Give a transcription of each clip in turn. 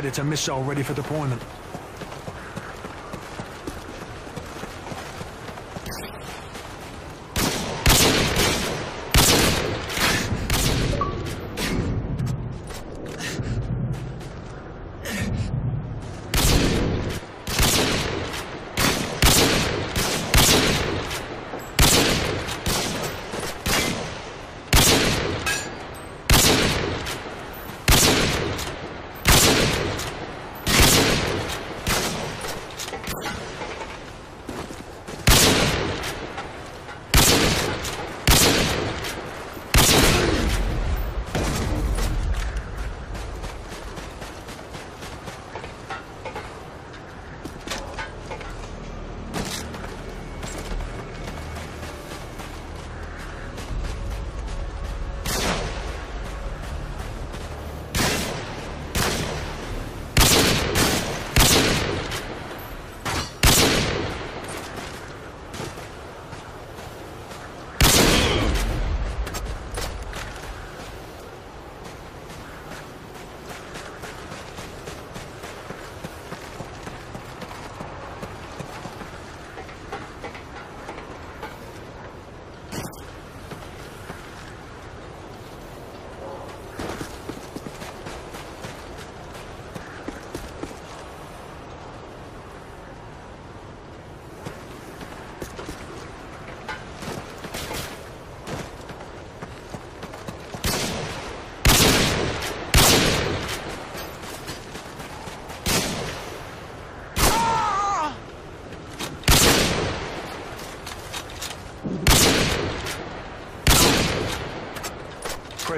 Predator missile ready for deployment.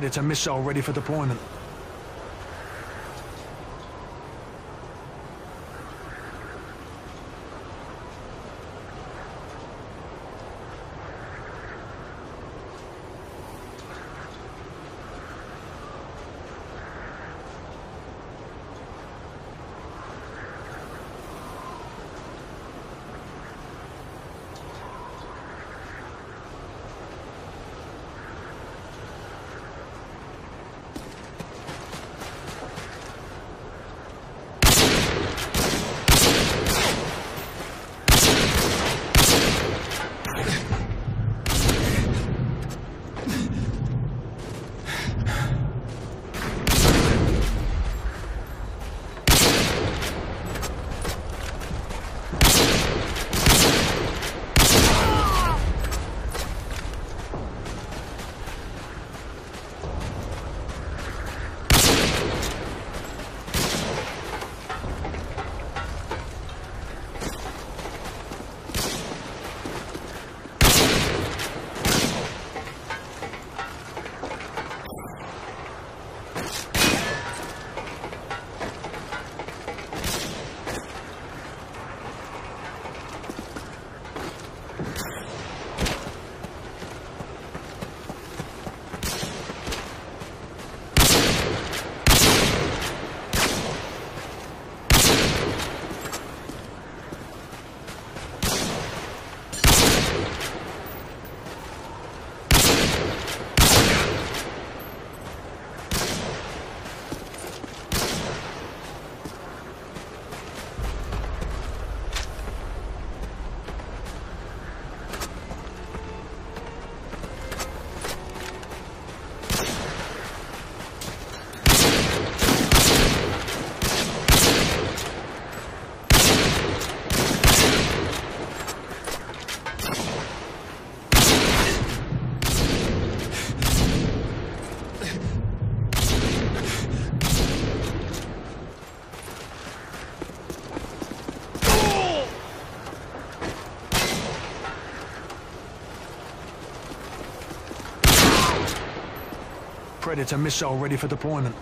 Predator missile ready for deployment. Predator missile ready for deployment.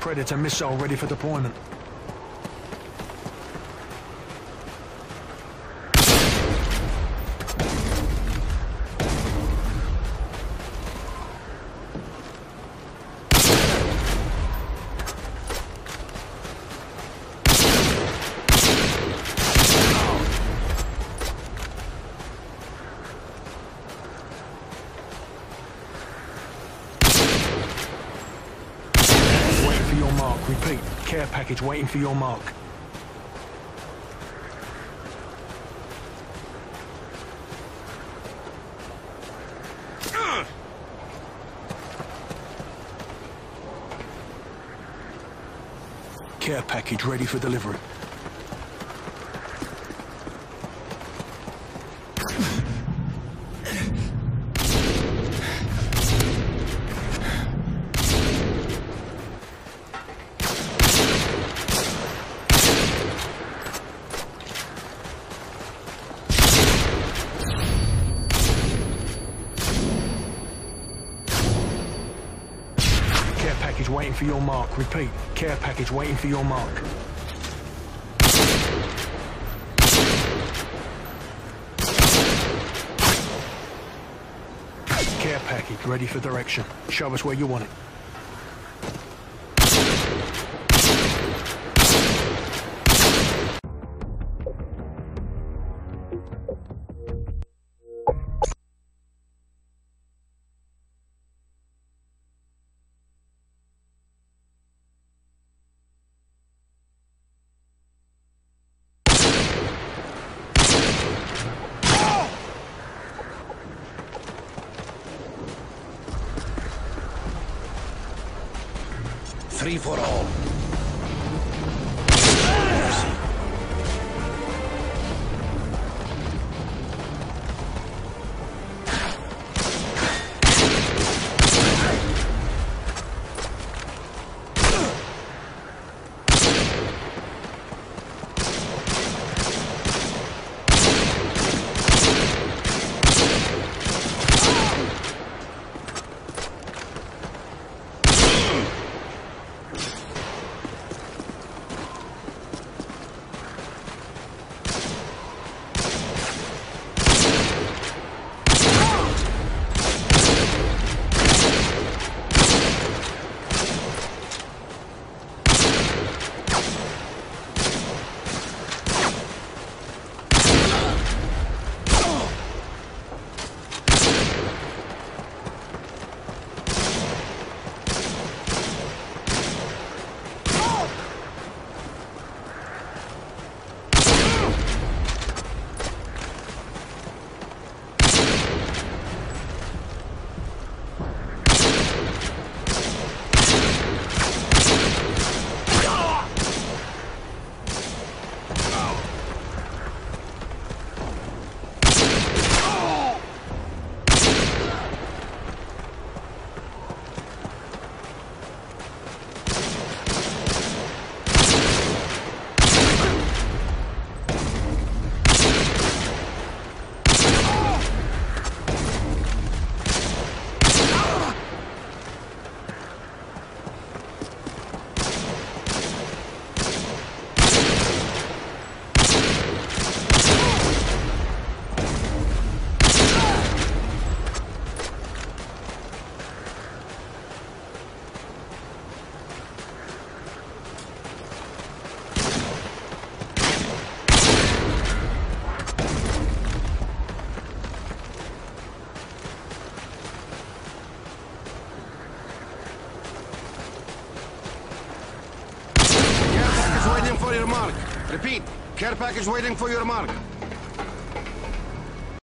Predator missile ready for deployment. mark. Repeat, care package waiting for your mark. Care package ready for delivery. Package waiting for your mark. Repeat, care package waiting for your mark. Care package ready for direction. Show us where you want it. Three for all. Repeat, care package waiting for your mark.